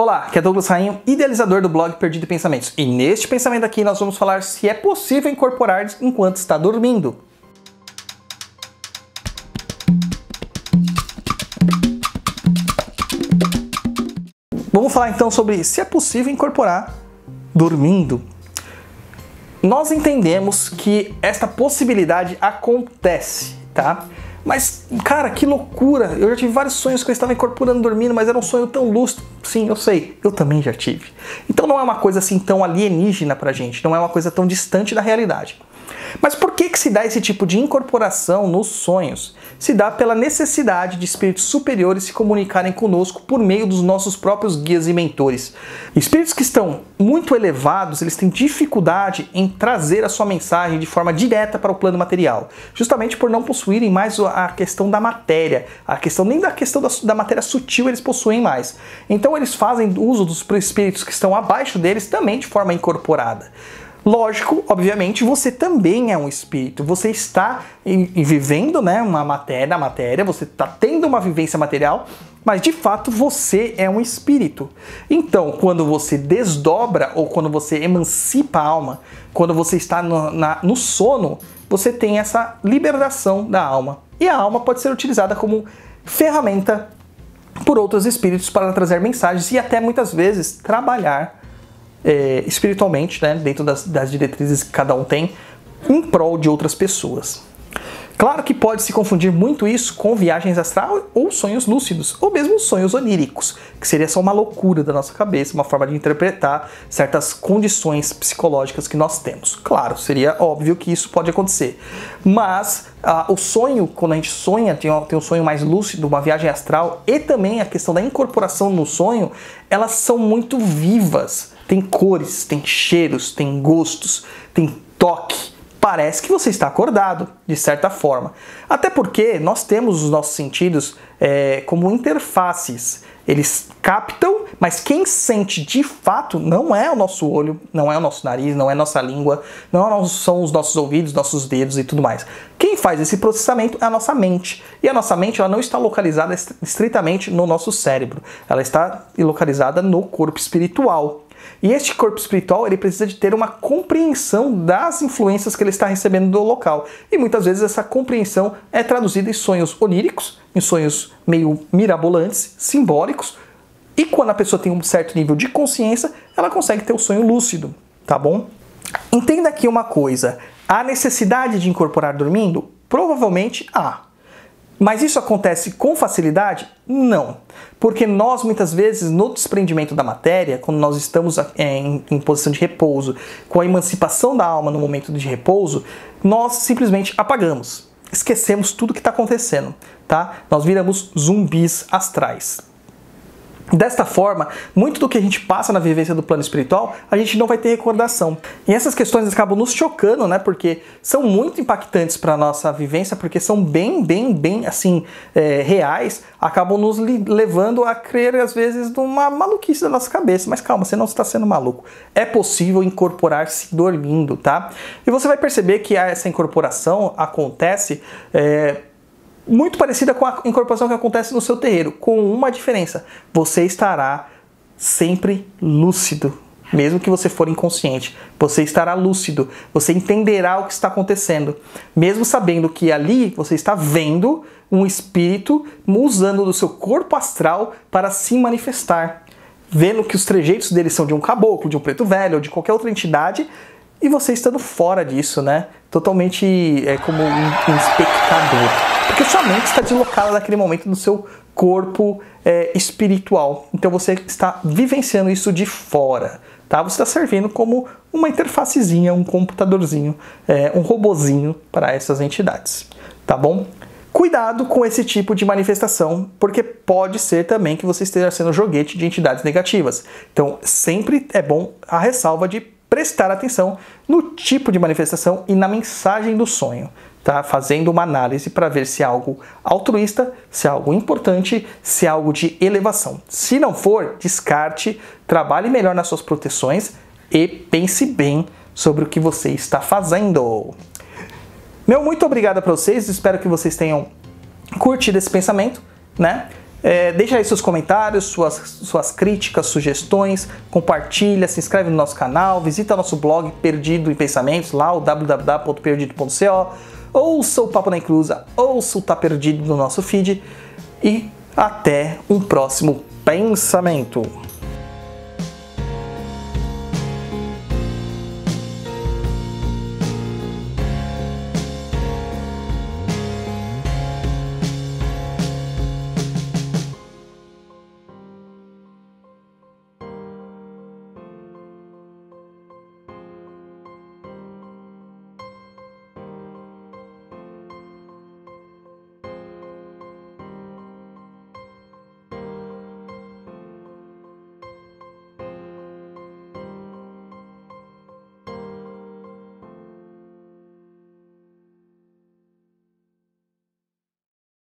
Olá, aqui é Douglas Rainho, idealizador do blog Perdido em Pensamentos. E neste pensamento aqui nós vamos falar se é possível incorporar enquanto está dormindo. Vamos falar então sobre se é possível incorporar dormindo. Nós entendemos que esta possibilidade acontece, tá? Mas, cara, que loucura! Eu já tive vários sonhos que eu estava incorporando dormindo, mas era um sonho tão lúcido. Sim, eu sei, eu também já tive. Então não é uma coisa assim tão alienígena pra gente, não é uma coisa tão distante da realidade. Mas por que, que se dá esse tipo de incorporação nos sonhos? Se dá pela necessidade de espíritos superiores se comunicarem conosco por meio dos nossos próprios guias e mentores. Espíritos que estão muito elevados, eles têm dificuldade em trazer a sua mensagem de forma direta para o plano material, justamente por não possuírem mais a questão da matéria, a questão nem da questão da, da matéria sutil eles possuem mais. Então eles fazem uso dos espíritos que estão abaixo deles também de forma incorporada. Lógico, obviamente, você também é um espírito. Você está em, em vivendo né, uma matéria, matéria, você está tendo uma vivência material, mas de fato você é um espírito. Então, quando você desdobra ou quando você emancipa a alma, quando você está no, na, no sono, você tem essa liberação da alma. E a alma pode ser utilizada como ferramenta por outros espíritos para trazer mensagens e até muitas vezes trabalhar é, espiritualmente, né, dentro das, das diretrizes que cada um tem, em prol de outras pessoas. Claro que pode se confundir muito isso com viagens astral ou sonhos lúcidos, ou mesmo sonhos oníricos, que seria só uma loucura da nossa cabeça, uma forma de interpretar certas condições psicológicas que nós temos. Claro, seria óbvio que isso pode acontecer, mas ah, o sonho, quando a gente sonha, tem tem um sonho mais lúcido, uma viagem astral, e também a questão da incorporação no sonho, elas são muito vivas tem cores, tem cheiros, tem gostos, tem toque. Parece que você está acordado, de certa forma. Até porque nós temos os nossos sentidos é, como interfaces. Eles captam, mas quem sente de fato não é o nosso olho, não é o nosso nariz, não é a nossa língua, não são os nossos ouvidos, nossos dedos e tudo mais. Quem faz esse processamento é a nossa mente. E a nossa mente ela não está localizada estritamente no nosso cérebro, ela está localizada no corpo espiritual. E este corpo espiritual ele precisa de ter uma compreensão das influências que ele está recebendo do local. E muitas vezes essa compreensão é traduzida em sonhos oníricos, em sonhos meio mirabolantes, simbólicos. E quando a pessoa tem um certo nível de consciência, ela consegue ter o sonho lúcido, tá bom? Entenda aqui uma coisa: a necessidade de incorporar dormindo? Provavelmente há. Mas isso acontece com facilidade? Não. Porque nós, muitas vezes, no desprendimento da matéria, quando nós estamos é, em, em, posição de repouso, com a emancipação da alma no momento de repouso, nós simplesmente apagamos. Esquecemos tudo que está acontecendo, tá? Nós viramos zumbis astrais. Desta forma, muito do que a gente passa na vivência do plano espiritual, a gente não vai ter recordação. E essas questões acabam nos chocando, né? Porque são muito impactantes para a nossa vivência, porque são bem, bem, bem, assim, é, reais, acabam nos levando a crer, às vezes, numa maluquice da nossa cabeça. Mas calma, você não está sendo maluco. É possível incorporar-se dormindo, tá? E você vai perceber que essa incorporação acontece. É, muito parecida com a incorporação que acontece no seu terreiro, com uma diferença: você estará sempre lúcido. Mesmo que você for inconsciente, você estará lúcido, você entenderá o que está acontecendo, mesmo sabendo que ali você está vendo um espírito usando do seu corpo astral para se manifestar, vendo que os trejeitos dele são de um caboclo, de um preto velho ou de qualquer outra entidade, e você estando fora disso, né? Totalmente é, como um, um espectador porque sua mente está deslocada naquele momento no seu corpo é, espiritual. Então você está vivenciando isso de fora. Tá? Você está servindo como uma interfacezinha, um computadorzinho, é, um robozinho para essas entidades. Tá bom? Cuidado com esse tipo de manifestação, porque pode ser também que você esteja sendo joguete de entidades negativas. Então, sempre é bom a ressalva de prestar atenção no tipo de manifestação e na mensagem do sonho tá? fazendo uma análise para ver se é algo altruísta, se é algo importante, se é algo de elevação. Se não for, descarte, trabalhe melhor nas suas proteções e pense bem sobre o que você está fazendo. Meu muito obrigado para vocês, espero que vocês tenham curtido esse pensamento, né? É, deixa aí seus comentários, suas, suas críticas, sugestões, compartilha, se inscreve no nosso canal, visita nosso blog Perdido em Pensamentos, lá o www.perdido.co, ouça o Papo na Inclusa, ouça o Tá Perdido no nosso feed e até um próximo pensamento.